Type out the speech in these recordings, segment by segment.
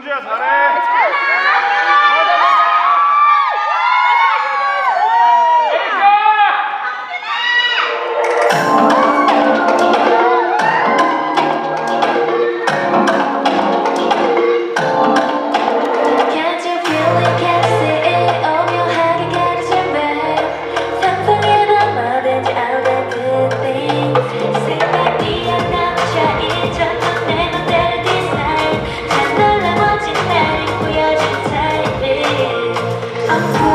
Tutunacağız. Hadi. I'm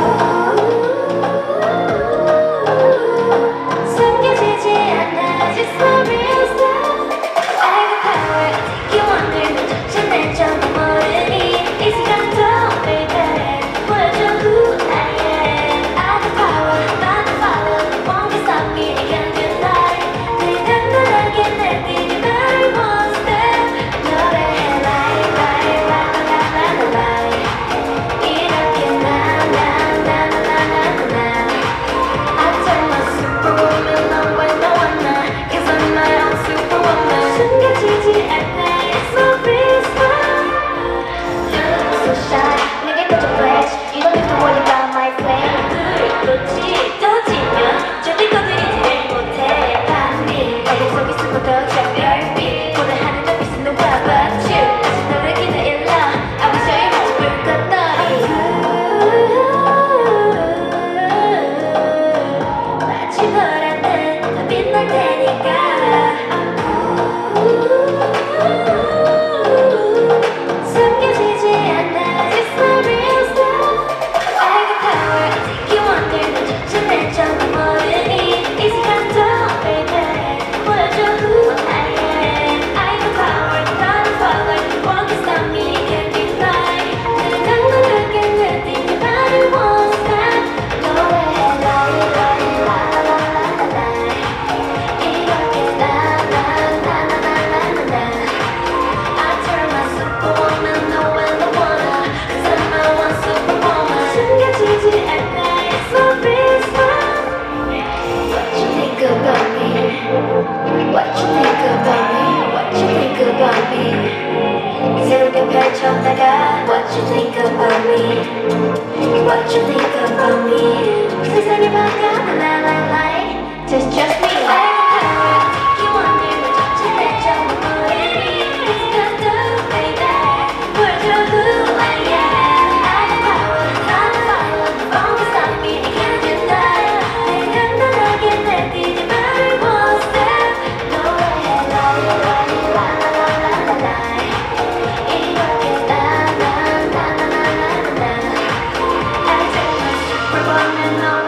you think about me? know.